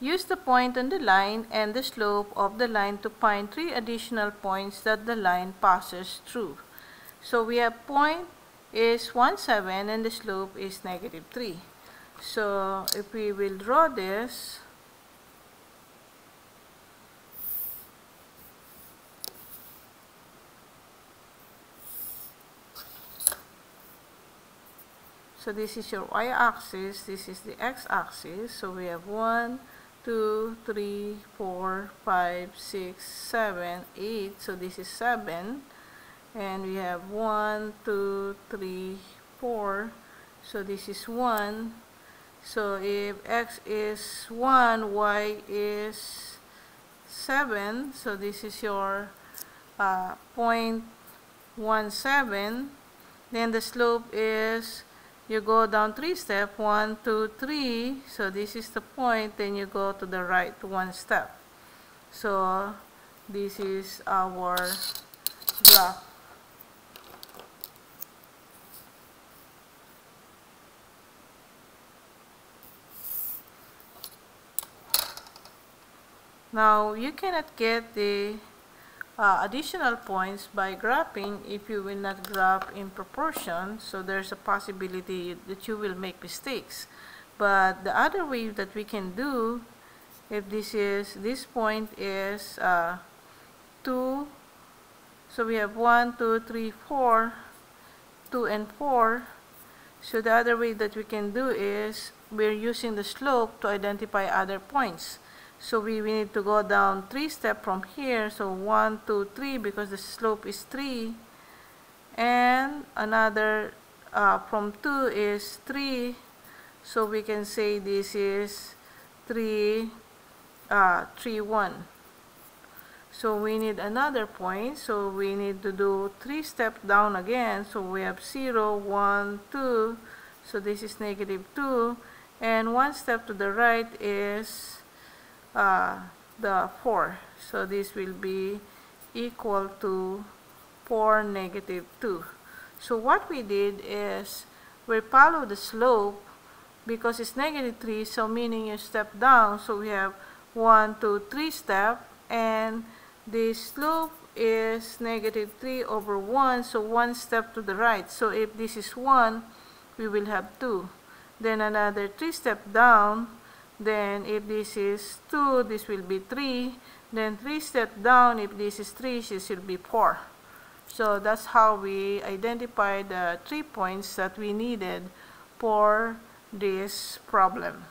Use the point on the line and the slope of the line to find three additional points that the line passes through. So we have point is 1, 7 and the slope is negative 3. So if we will draw this, So this is your y-axis, this is the x-axis. So we have 1, 2, 3, 4, 5, 6, 7, 8. So this is 7. And we have 1, 2, 3, 4. So this is 1. So if x is 1, y is 7. So this is your uh, 0.17. Then the slope is you go down three step one two three. So this is the point then you go to the right one step. So this is our graph. Now you cannot get the uh, additional points by graphing if you will not graph in proportion. So there's a possibility that you will make mistakes. But the other way that we can do if this is this point is uh, 2 so we have 1 2 3 4 2 and 4 so the other way that we can do is we're using the slope to identify other points so we, we need to go down three step from here. So one, two, three because the slope is three. And another uh, from two is three. So we can say this is three, uh, three, one. So we need another point. So we need to do three steps down again. So we have zero, one, two. So this is negative 2. And one step to the right is uh, the 4 so this will be equal to 4 negative 2 so what we did is we follow the slope because it's negative 3 so meaning you step down. So we have 1 2 3 step and the slope is negative 3 over 1 so one step to the right. So if this is 1 we will have 2 then another 3 step down then if this is 2, this will be 3. Then 3 step down, if this is 3, this will be 4. So that's how we identify the three points that we needed for this problem.